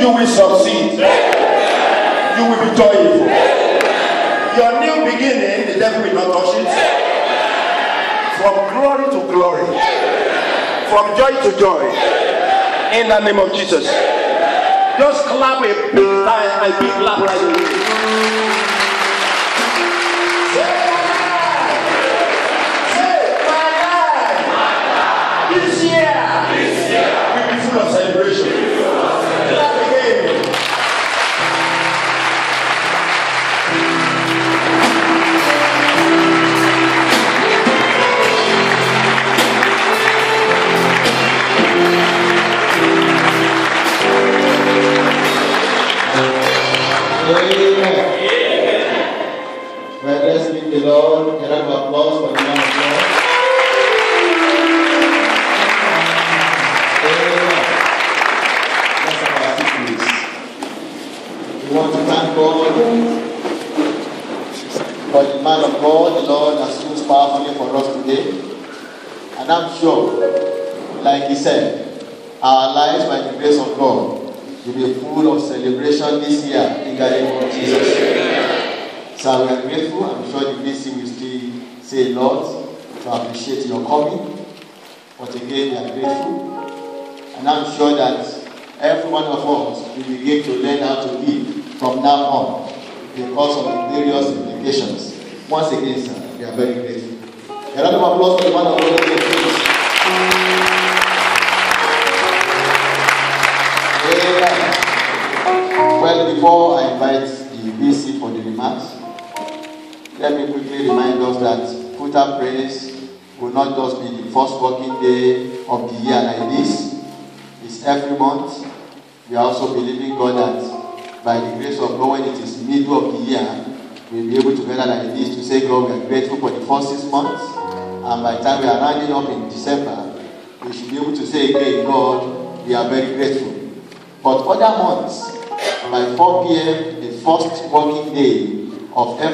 You will succeed. You will be joyful. Your new beginning, the devil will not touch it. From glory to glory. From joy to joy. In the name of Jesus. Just clap a big time, a big clap right away. Amen. Well, let's give the Lord the. Amen. We want to thank God the man of God the Lord has used powerfully for us today. And I'm sure, like he said, our lives by the grace of God will be full of celebration this year in the name of Jesus. So we are grateful. I'm sure the blessing will still say a lot to appreciate your coming. But again, we are grateful. And I'm sure that every one of us will begin to learn how to live from now on because of the various implications. Once again, sir, we are very grateful. A round of applause for the man of. Before I invite the BC for the remarks, let me quickly remind us that Futa Praise will not just be the first working day of the year like this. It's every month. We are also believing God that by the grace of God, when it is middle of the year, we'll be able to gather like this to say, God, we are grateful for the first six months. And by the time we are rounding up in December, we should be able to say again, God, we are very grateful. But other months, by 4 p.m., the first working day of every